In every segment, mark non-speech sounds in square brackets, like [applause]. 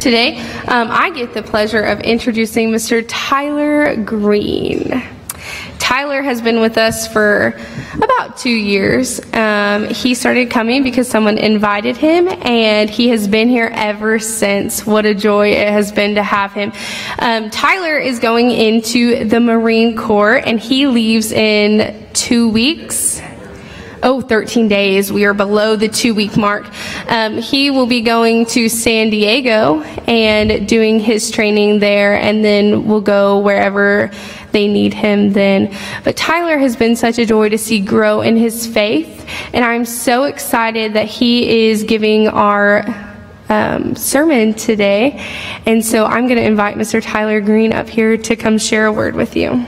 Today, um, I get the pleasure of introducing Mr. Tyler Green. Tyler has been with us for about two years. Um, he started coming because someone invited him, and he has been here ever since. What a joy it has been to have him. Um, Tyler is going into the Marine Corps, and he leaves in two weeks oh, 13 days. We are below the two week mark. Um, he will be going to San Diego and doing his training there, and then we'll go wherever they need him then. But Tyler has been such a joy to see grow in his faith, and I'm so excited that he is giving our um, sermon today. And so I'm going to invite Mr. Tyler Green up here to come share a word with you.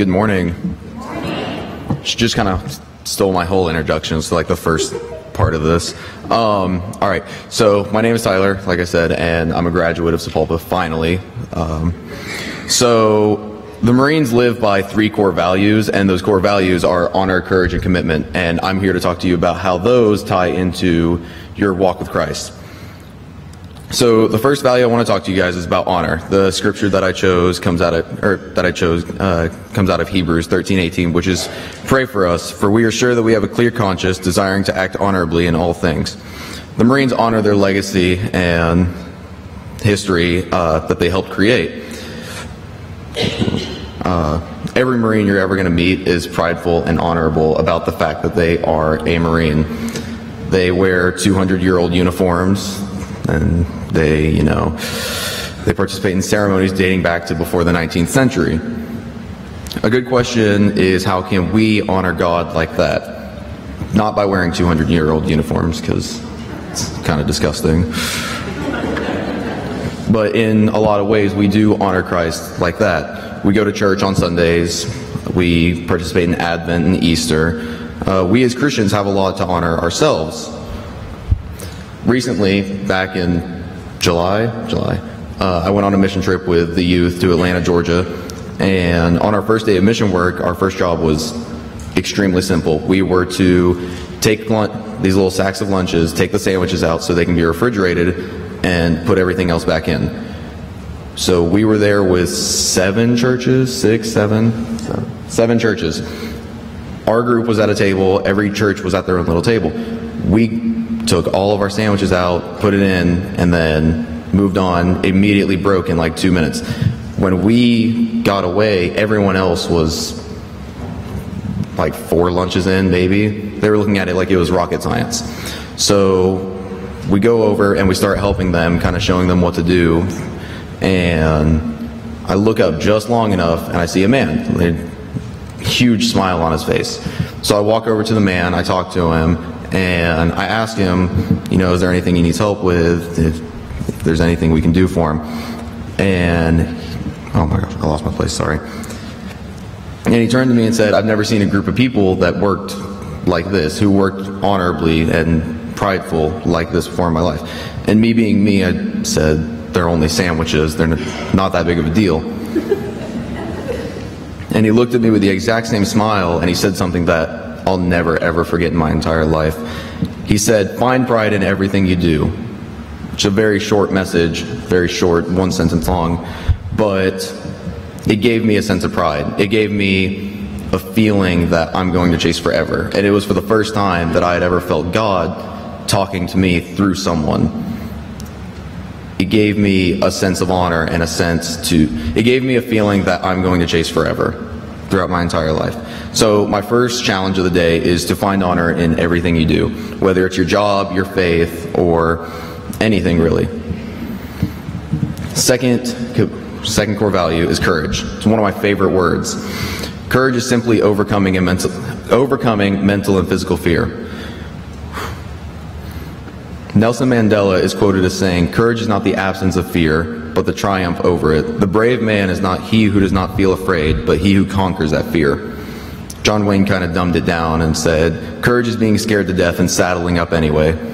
Good morning. She just kind of stole my whole introduction. So like the first part of this. Um, all right. So my name is Tyler, like I said, and I'm a graduate of Sapulpa finally. Um, so the Marines live by three core values, and those core values are honor, courage, and commitment. And I'm here to talk to you about how those tie into your walk with Christ. So the first value I want to talk to you guys is about honor. The scripture that I chose comes out of, or that I chose uh, comes out of Hebrews 13:18, which is, "Pray for us, for we are sure that we have a clear conscience, desiring to act honorably in all things." The Marines honor their legacy and history uh, that they helped create. [coughs] Uh, every Marine you're ever going to meet is prideful and honorable about the fact that they are a Marine. They wear 200-year-old uniforms and they, you know, they participate in ceremonies dating back to before the 19th century. A good question is how can we honor God like that? Not by wearing 200 year old uniforms, because it's kind of disgusting. But in a lot of ways, we do honor Christ like that. We go to church on Sundays, we participate in Advent and Easter. Uh, we as Christians have a lot to honor ourselves. Recently, back in July, July, uh, I went on a mission trip with the youth to Atlanta, Georgia. And on our first day of mission work, our first job was extremely simple. We were to take these little sacks of lunches, take the sandwiches out so they can be refrigerated, and put everything else back in. So we were there with seven churches, six, seven, seven churches. Our group was at a table, every church was at their own little table. We took all of our sandwiches out, put it in, and then moved on, immediately broke in like two minutes. When we got away, everyone else was like four lunches in, maybe. They were looking at it like it was rocket science. So we go over and we start helping them, kind of showing them what to do. And I look up just long enough and I see a man, huge smile on his face. So I walk over to the man, I talk to him, and I asked him, you know, is there anything he needs help with? If, if there's anything we can do for him. And, oh my gosh, I lost my place, sorry. And he turned to me and said, I've never seen a group of people that worked like this, who worked honorably and prideful like this before in my life. And me being me, I said, they're only sandwiches, they're not that big of a deal. and he looked at me with the exact same smile and he said something that I'll never ever forget in my entire life. He said, Find pride in everything you do. It's a very short message, very short, one sentence long, but it gave me a sense of pride. It gave me a feeling that I'm going to chase forever. And it was for the first time that I had ever felt God talking to me through someone. It gave me a sense of honor and a sense to, it gave me a feeling that I'm going to chase forever throughout my entire life. So my first challenge of the day is to find honor in everything you do, whether it's your job, your faith, or anything really. Second, second core value is courage. It's one of my favorite words. Courage is simply overcoming mental, overcoming mental and physical fear. Nelson Mandela is quoted as saying, Courage is not the absence of fear, but the triumph over it. The brave man is not he who does not feel afraid, but he who conquers that fear. John Wayne kind of dumbed it down and said, Courage is being scared to death and saddling up anyway. 1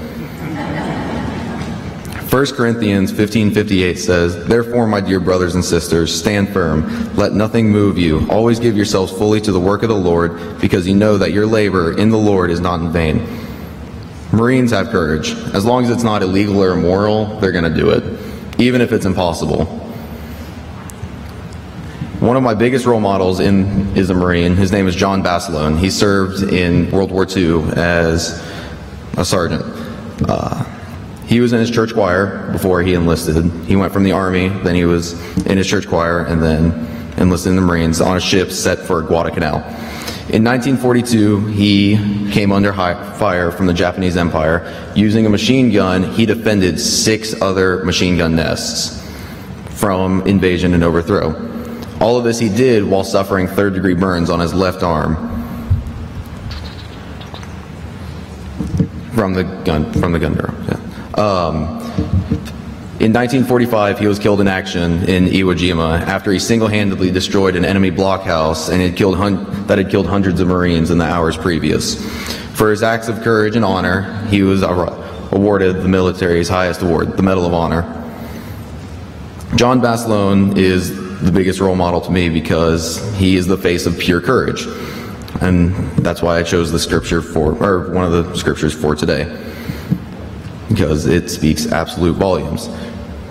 1 Corinthians 15:58 says, "Therefore, my dear brothers and sisters, stand firm. Let nothing move you. Always give yourselves fully to the work of the Lord, because you know that your labor in the Lord is not in vain." Marines have courage. As long as it's not illegal or immoral, they're going to do it, even if it's impossible. One of my biggest role models in, is a Marine. His name is John Basilone. He served in World War II as a sergeant. Uh, he was in his church choir before he enlisted. He went from the Army, then he was in his church choir, and then enlisted in the Marines on a ship set for Guadalcanal. In 1942, he came under fire from the Japanese Empire. Using a machine gun, he defended six other machine gun nests from invasion and overthrow. All of this he did while suffering third degree burns on his left arm from the gun from the gun barrel. Yeah. Um, in 1945, he was killed in action in Iwo Jima after he single-handedly destroyed an enemy blockhouse and had killed that had killed hundreds of Marines in the hours previous. For his acts of courage and honor, he was awarded the military's highest award, the Medal of Honor. John Basilone is the biggest role model to me because he is the face of pure courage. And that's why I chose the scripture for, or one of the scriptures for today because it speaks absolute volumes.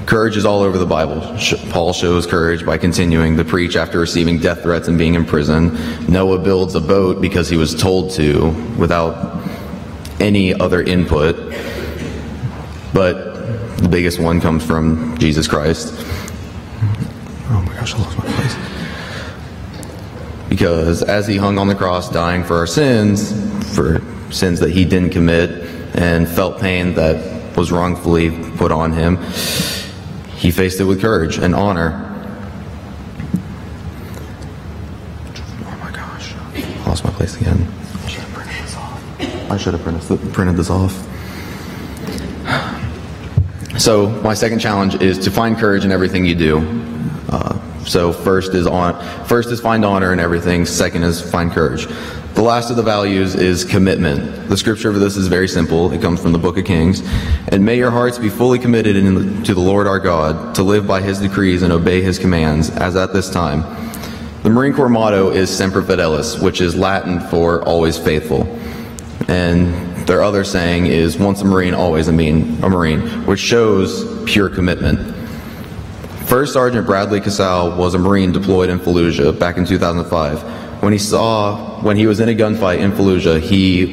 Courage is all over the Bible. Paul shows courage by continuing to preach after receiving death threats and being in prison. Noah builds a boat because he was told to without any other input. But the biggest one comes from Jesus Christ. Oh my gosh, I lost my place. Because as he hung on the cross dying for our sins, for sins that he didn't commit, and felt pain that was wrongfully put on him, he faced it with courage and honor. Oh my gosh, I lost my place again. I should have printed this off. I should have printed, this off. So my second challenge is to find courage in everything you do. Uh, so first is on first is find honor in everything. Second is find courage. The last of the values is commitment. The scripture for this is very simple. It comes from the book of Kings. And may your hearts be fully committed in, to the Lord our God, to live by his decrees and obey his commands, as at this time. The Marine Corps motto is Semper Fidelis, which is Latin for always faithful. And their other saying is once a Marine, always a, mean, a Marine, which shows pure commitment. First Sergeant Bradley Kasal was a Marine deployed in Fallujah back in 2005. When he saw, when he was in a gunfight in Fallujah, he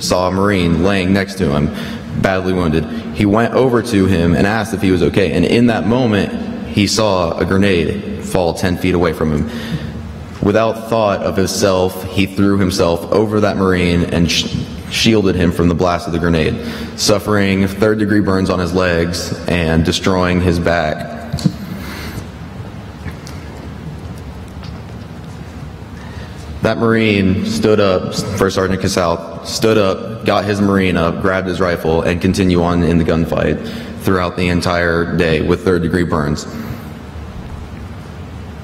saw a Marine laying next to him, badly wounded. He went over to him and asked if he was okay. And in that moment, he saw a grenade fall 10 feet away from him. Without thought of himself, he threw himself over that Marine and sh- shielded him from the blast of the grenade, suffering third degree burns on his legs and destroying his back That Marine stood up, First Sergeant Kasal, stood up, got his Marine up, grabbed his rifle, and continued on in the gunfight throughout the entire day with third degree burns.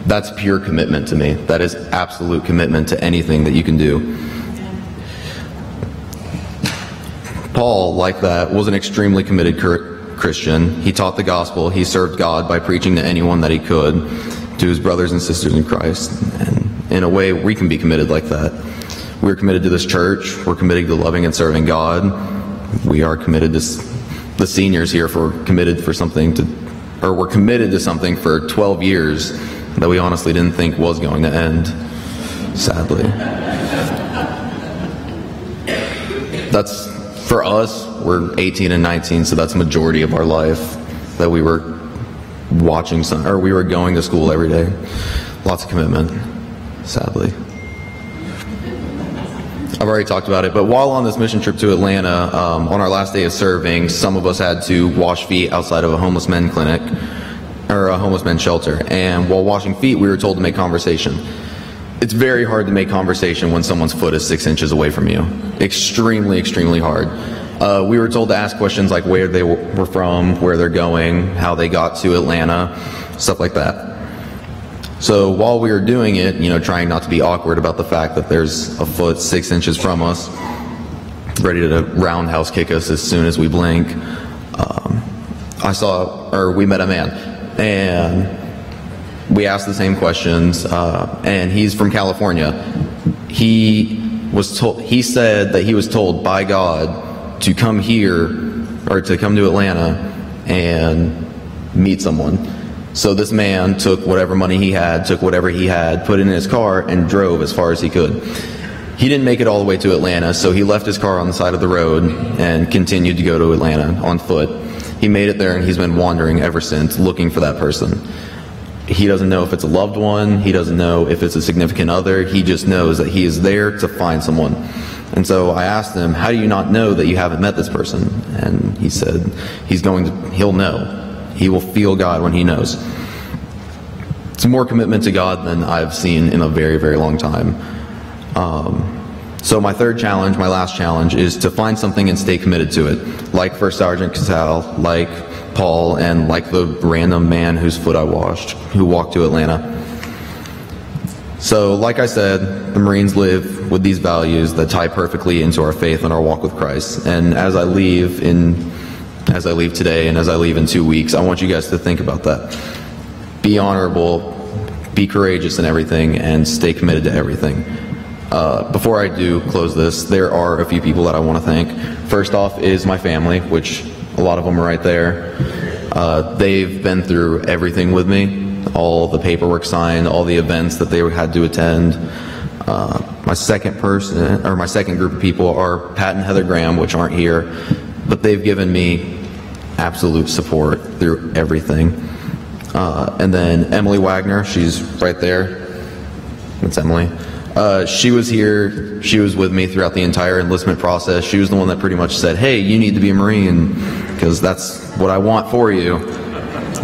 That's pure commitment to me. That is absolute commitment to anything that you can do. Paul, like that, was an extremely committed Christian. He taught the gospel. He served God by preaching to anyone that he could, to his brothers and sisters in Christ. In a way we can be committed like that. We're committed to this church. We're committed to loving and serving God. We are committed to the seniors here for committed for something to, or we're committed to something for 12 years that we honestly didn't think was going to end. Sadly, that's for us. We're 18 and 19, so that's majority of our life that we were watching some, or we were going to school every day. Lots of commitment sadly. I've already talked about it, but while on this mission trip to Atlanta, um, on our last day of serving, some of us had to wash feet outside of a homeless men clinic or a homeless men shelter. And while washing feet, we were told to make conversation. It's very hard to make conversation when someone's foot is six inches away from you. Extremely, extremely hard. Uh, we were told to ask questions like where they were from, where they're going, how they got to Atlanta, stuff like that. So while we were doing it, you know, trying not to be awkward about the fact that there's a foot six inches from us, ready to roundhouse kick us as soon as we blink, um, I saw, or we met a man, and we asked the same questions, uh, and he's from California. He was told, he said that he was told by God to come here, or to come to Atlanta and meet someone. So this man took whatever money he had, took whatever he had, put it in his car, and drove as far as he could. He didn't make it all the way to Atlanta, so he left his car on the side of the road and continued to go to Atlanta on foot. He made it there and he's been wandering ever since, looking for that person. He doesn't know if it's a loved one, he doesn't know if it's a significant other, he just knows that he is there to find someone. And so I asked him, How do you not know that you haven't met this person? And he said, He's going to, he'll know. He will feel God when he knows. It's more commitment to God than I've seen in a very, very long time. Um, so my third challenge, my last challenge, is to find something and stay committed to it. Like First Sergeant Kasal, like Paul, and like the random man whose foot I washed, who walked to Atlanta. So, like I said, the Marines live with these values that tie perfectly into our faith and our walk with Christ. And as I leave in as I leave today and as I leave in two weeks, I want you guys to think about that. Be honorable, be courageous in everything, and stay committed to everything. Uh, before I do close this, there are a few people that I want to thank. First off is my family, which a lot of them are right there. Uh, they've been through everything with me, all the paperwork signed, all the events that they had to attend. Uh, my second person, or my second group of people are Pat and Heather Graham, which aren't here, but they've given me absolute support through everything. Uh, and then Emily Wagner, she's right there. That's Emily. Uh, she was here. She was with me throughout the entire enlistment process. She was the one that pretty much said, "Hey, you need to be a Marine because that's what I want for you."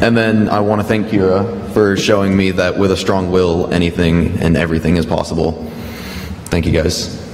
And then I want to thank Kira for showing me that with a strong will, anything and everything is possible. Thank you, guys.